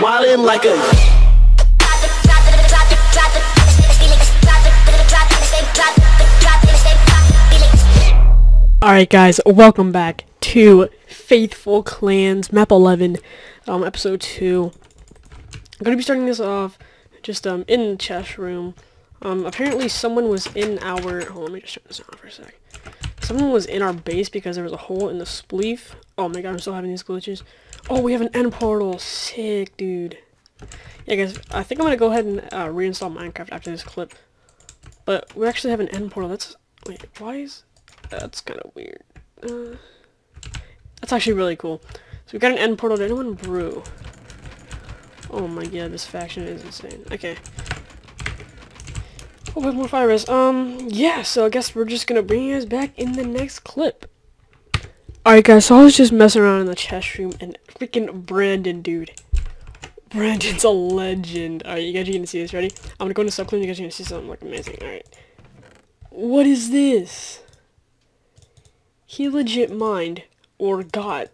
wildin' like a. Alright guys, welcome back to Faithful Clans Map 11, um, episode 2. I'm gonna be starting this off just, um, in the chess room. Um, apparently someone was in our, hold on, let me just turn this on for a sec. Someone was in our base because there was a hole in the spleef. Oh my god, I'm still having these glitches. Oh, we have an end portal. Sick, dude. Yeah, guys, I think I'm gonna go ahead and, uh, reinstall Minecraft after this clip. But we actually have an end portal. That's, wait, why is, that's kind of weird. Uh, that's actually really cool. So we've got an end portal. Did anyone brew? Oh my god, this faction is insane. Okay. Oh, have more fire res. Um, yeah, so I guess we're just gonna bring you guys back in the next clip. Alright guys, so I was just messing around in the chest room and freaking Brandon, dude. Brandon's a legend. Alright, you guys are gonna see this, ready? I'm gonna go into subclaim, you guys are gonna see something like amazing. Alright. What is this? He legit mined, or got,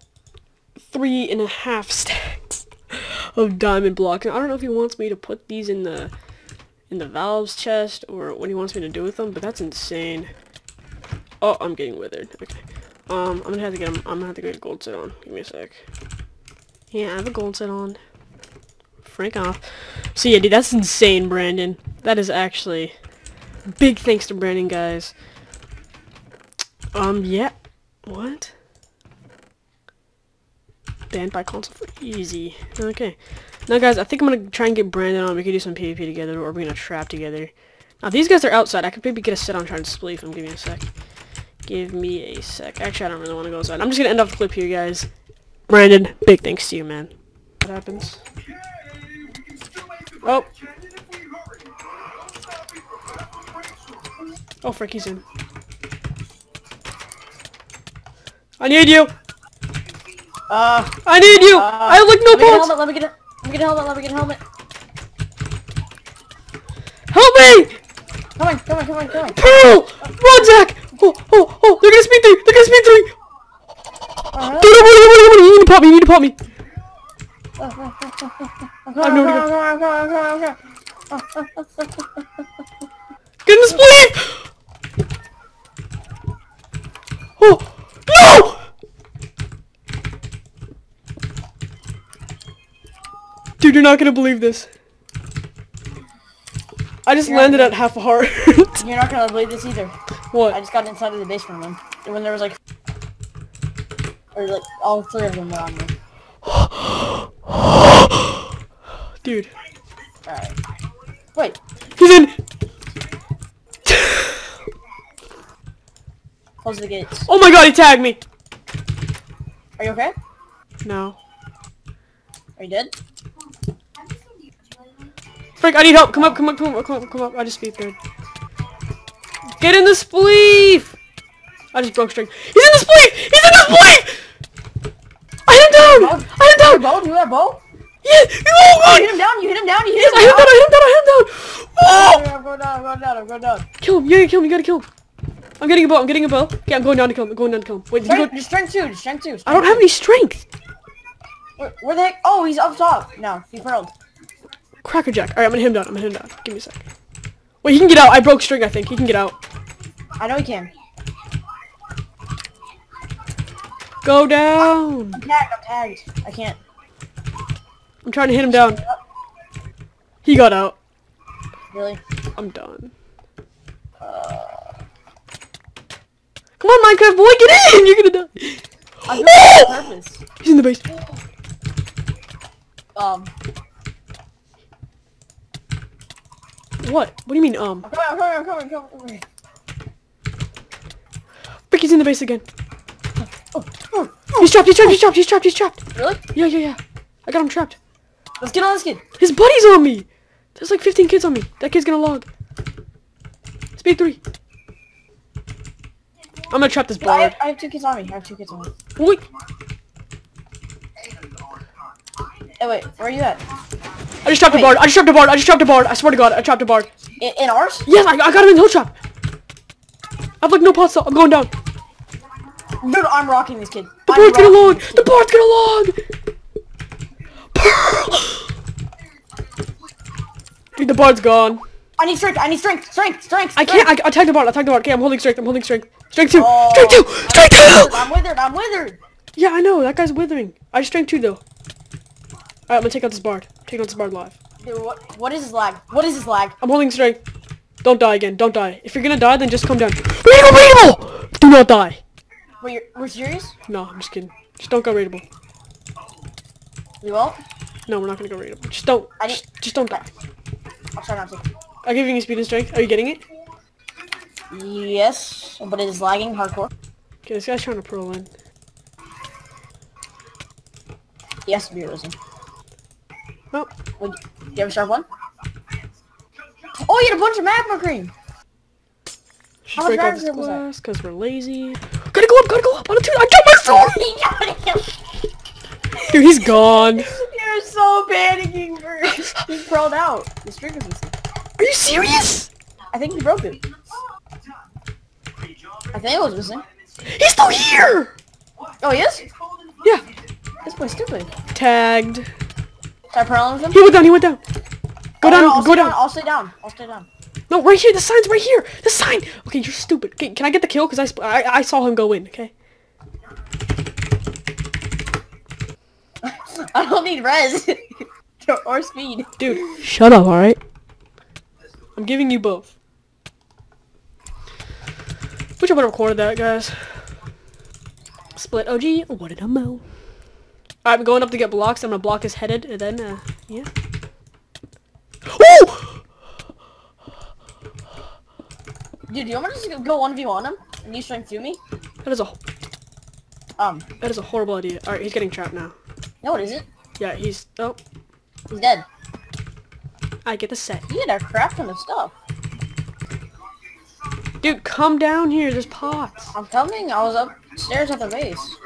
three and a half stacks of diamond blocks. And I don't know if he wants me to put these in the in the valves chest or what he wants me to do with them, but that's insane. Oh, I'm getting withered. Okay. Um, I'm gonna have to get him. I'm gonna have to get a gold set on. Give me a sec. Yeah, I have a gold set on. Frank off. So yeah, dude, that's insane, Brandon. That is actually big thanks to Brandon, guys. Um, yeah. What? Banned by console for easy. Okay. Now, guys, I think I'm gonna try and get Brandon on. We could do some PvP together, or we're gonna trap together. Now, these guys are outside. I could maybe get a set on trying to spleef them. Give me a sec. Give me a sec. Actually, I don't really want to go outside. I'm just gonna end off the clip here, guys. Brandon, big thanks to you, man. What happens? Oh. Oh, frick, he's in. I need you! Uh, I need you! uh, I have like no let me get a helmet, let me get a, let me get a helmet, let me get a helmet. Help me! Come on, come on, come on, come on. Pearl! Run, Zach! Oh, oh, oh, they're gonna speed through! They're gonna speed through! Uh, Dude, I'm running, I'm running, I'm running! You need to pop me, you need to pop me! I'm I have nowhere to go. I'm coming, I'm coming, I'm coming. Get in the spleef! Oh! No! Dude, you're not gonna believe this. I just You're landed at half a heart. You're not gonna believe this either. what? I just got inside of the basement from them. When there was like, or like all three of them were on me. Dude. Alright. Wait, He's in! close the gates. Oh my god, he tagged me! Are you okay? No. Are you dead? Frank, I need help! Come up, come up, come up, come up, come up. I just speed through. Get in the spleef! I just broke string. He's in the spleef! He's in the spleef! I hit him down! I hit him down! You have bow? Yeah! Oh You god! hit him down, you hit him down, you hit Yes, him I hit him down! I hit him down, I hit him down! Oh! oh! I'm going down, I'm going down, I'm going down. Kill him, you gotta kill him, you gotta kill him. I'm getting a bow, I'm getting a bow. Okay, I'm going down to kill him, I'm going down to kill him. Wait, you Strength, go? strength two, strength two. I don't have any strength! Where, where the heck? Oh, he's up top. No, he pearled. Crackerjack. Alright, I'm gonna hit him down, I'm gonna hit him down. Give me a sec. Wait, he can get out. I broke string, I think. He can get out. I know he can. Go down! I'm tagged, I'm tagged. I can't. I'm trying to hit him down. He got out. Really? I'm done. Come on, Minecraft boy, get in! You're gonna die. I'm doing it on purpose. He's in the base. Um, What? What do you mean, um? I'm coming, I'm coming, I'm coming, I'm coming. Frick, he's in the base again. Oh, oh, He's trapped, he's trapped, he's trapped, he's trapped, he's trapped. really? Yeah, yeah, yeah. I got him trapped. Let's get on this kid. His buddy's on me! There's like 15 kids on me. That kid's gonna log. Speed 3. I'm gonna trap this I have. I have two kids on me. I have two kids on me. Wait. Hey, wait, where are you at? I just trapped a bard. I just trapped a bard. I just trapped a bard. I swear to God, I trapped a bard. In, in ours? Yes, I, I got him in the hill trap. I have like no pots. though. I'm going down. Dude, I'm rocking this kid. The bard's gonna log. The bard's gonna log. Pearl. bard's gone. I need strength. I need strength. Strength. Strength. I can't. I, I tagged the bard. I tagged the bard. Okay, I'm holding strength. I'm holding strength. Strength two. Oh, strength two. Strength two. I'm withered. I'm withered. Yeah, I know. That guy's withering. I just strength two though. Alright, I'm gonna take out this bard. Take out this bard live. Dude, what? What is this lag? What is this lag? I'm holding strength. Don't die again. Don't die. If you're gonna die, then just come down. Raidable, raidable! Do not die. Wait, you're, we're serious? No, I'm just kidding. Just don't go raidable. You won't? No, we're not gonna go raidable. Just don't. I. Just, just don't die. I'll try not to. I'm giving you speed and strength. Are you getting it? Yes, but it is lagging hardcore. Okay, this guy's trying to pro in. He has to Oh, do you have a sharp one? Oh, you had a bunch of magma cream. should break damage this glass because we're lazy. Gotta go up. Gotta go up. On a two. I dropped my sword. Dude, he's gone. You're so panicking, for He crawled out. The string was missing. Are you serious? I think he broke it. I think it was missing. He's still here. Oh, he is? Yeah. This boy's stupid. Tagged. I with him? He went down. He went down. Go Oh, down. no, I'll go stay down. I'll stay down. I'll stay down. No, right here. The sign's right here. The sign. Okay, you're stupid. Okay, can I get the kill? Cause I, I I saw him go in. Okay. I don't need res. or speed. Dude, shut up. All right. I'm giving you both. Which I would have recorded that, guys. Split OG. What did I know? Alright, I'm going up to get blocks. I'm gonna block his headed, and then, uh, yeah. Oh! Dude, do you want me to just go 1v1 him? And you strength through me? That is a Um, that is a horrible idea. Alright, he's getting trapped now. no it isn't. Yeah, he's oh, He's dead. I get the set. You had a crap ton of stuff. Dude, come down here. There's pots. I'm coming. I was upstairs at the base.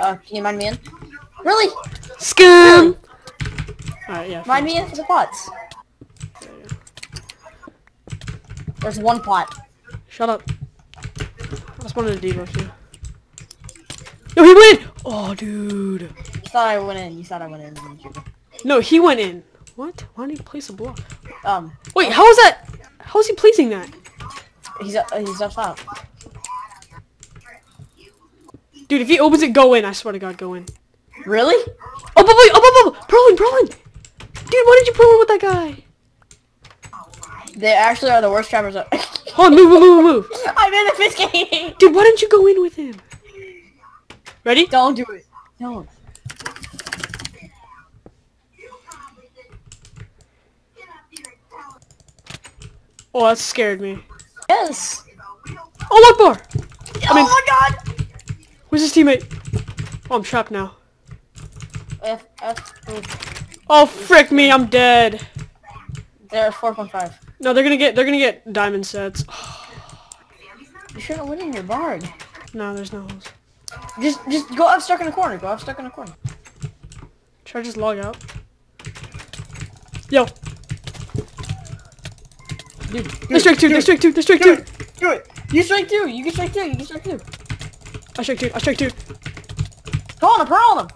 Uh, can you mind me in? Really? Scum. Alright, yeah. Mind me in for the pots. There's one pot. Shut up. I just wanted to debuff you. Yo, he went in! Oh, dude. You thought I went in. You thought I went in. didn't you? No, he went in. What? Why did he place a block? Um, Wait, how is that? How is he placing that? he's up, uh, he's up top. Dude, if he opens it, go in. I swear to God, go in. Really? Oh, wait, oh, but, pearl in, Perlin! Dude, why did you pearl in with that guy? They actually are the worst trappers. Up. Hold on, move, move, move, move. I'm in the fish game. Dude, why didn't you go in with him? Ready? Don't do it. Don't. Oh, that scared me. Yes. Oh, Akbar! oh mean- my god. Where's his teammate? Oh, I'm trapped now. F F. Oh, frick me, I'm dead. They're 4.5. No, they're gonna get, they're gonna get diamond sets. You shouldn't win in your bard. No, there's no holes. Just, just go up stuck in a corner. Go up stuck in a corner. Should I just log out? Yo, Dude, there's strike two, there's strike two, there's strike do two. Do it. You strike two. You can strike two. You can strike two. I strike two, I strike two. Go on him. Pearl on him.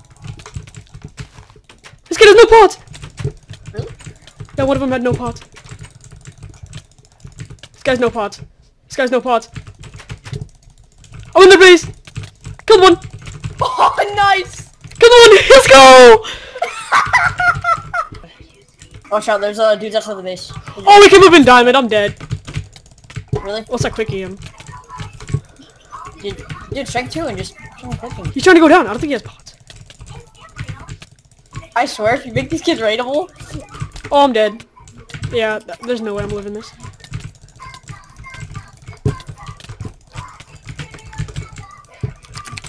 This kid has no pots! Really? Yeah, one of them had no pots. This guy's no pots. This guy's no pots. I'm in the base! Killed one! Oh, nice. Killed one! Let's go! Watch out. There's uh, dudes outside the base. Oh, we came up in diamond, I'm dead. Really? What's that quickie him? Dude, dude, strike two and just. He's trying to go down, I don't think he has pots. I swear, if you make these kids raidable, Oh, I'm dead. Yeah, th there's no way I'm living this.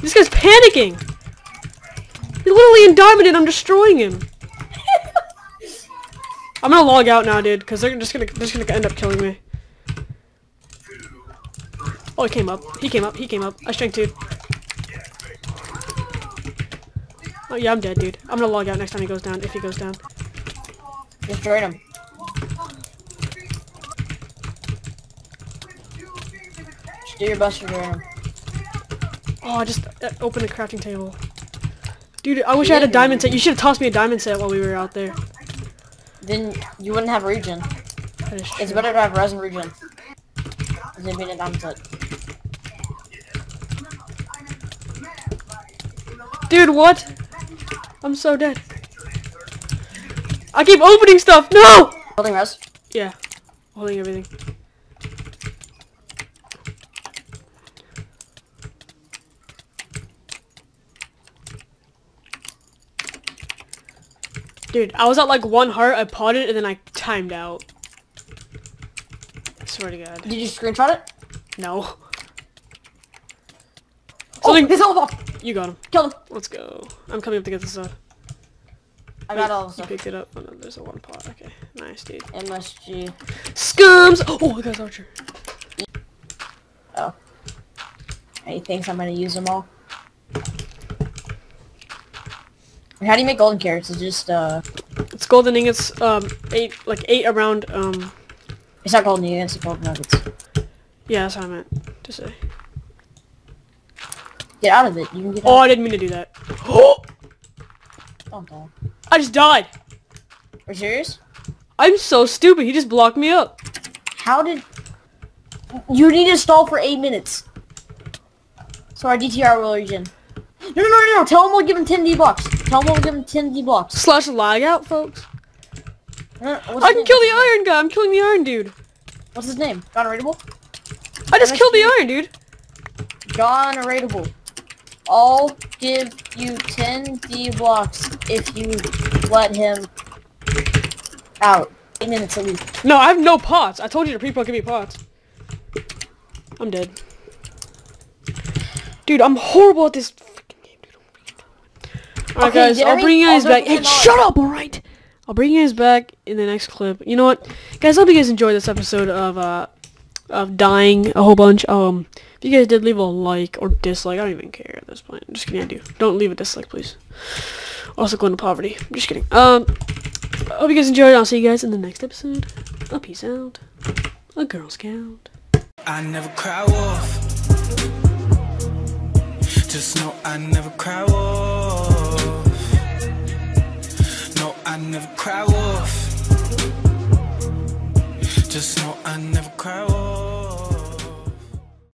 This guy's panicking! He's literally in diamond and I'm destroying him! I'm gonna log out now, dude, because they're just gonna they're just gonna end up killing me. Oh, he came up. He came up. He came up. I strength two. Oh yeah, I'm dead, dude. I'm gonna log out next time he goes down, if he goes down. just join him. Just do your best to join him. Oh, I just uh, opened a crafting table. Dude, I wish I had a diamond set. You should have tossed me a diamond set while we were out there. Then you wouldn't have regen. It's better to have res and regen. Than being a down to Dude, what? I'm so dead. I keep opening stuff. No. Holding res. Yeah, holding everything. Dude, I was at like one heart, I potted, and then I timed out. I swear to God. Did you screenshot it? No. Oh, Something- this all You got him. Kill him. Let's go. I'm coming up to get this stuff. I got Wait, all the You stuff. picked it up. Oh no, there's a one pot. Okay, nice, dude. MSG. Scums! Oh, the guy's archer. Oh. He thinks I'm gonna use them all. How do you make golden carrots? It's just, uh... It's golden ingots, um, eight, like eight around, um, It's not golden units, it's golden nuggets. yeah, that's how I meant to say. Get out of it. You can get Oh, out. I didn't mean to do that. Oh, Don't die. I just died. Are you serious? I'm so stupid. He just blocked me up. How did... You need to stall for eight minutes. So our DTR will regen. No, no, no, no, no. Tell him we'll give him 10 D blocks. Tell him we'll give him 10 D blocks. Slash lag out, folks. No, no, what's I can name? kill the iron guy. I'm killing the iron dude. What's his name? John Rateable? I just killed the iron dude. John Rateable. I'll give you 10 D blocks if you let him out. Eight minutes at least. No, I have no pots. I told you to pre-pro give me pots. I'm dead. Dude, I'm horrible at this freaking game, dude. Alright Okay, guys, get I'll bring you I'll guys back. Hey, shut up, alright? I'll bring you guys back in the next clip. You know what? Guys, I hope you guys enjoyed this episode of uh of dying a whole bunch. Um you guys did leave a like or dislike, I don't even care at this point. I'm just kidding, I do. Don't leave a dislike, please. Also going into poverty. I'm just kidding. Um hope you guys enjoyed. I'll see you guys in the next episode. A peace out. A Girl Scout. I never cry wolf. Just know I never cry wolf. No, I never cry wolf. Just know I never cry wolf.